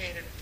complicated.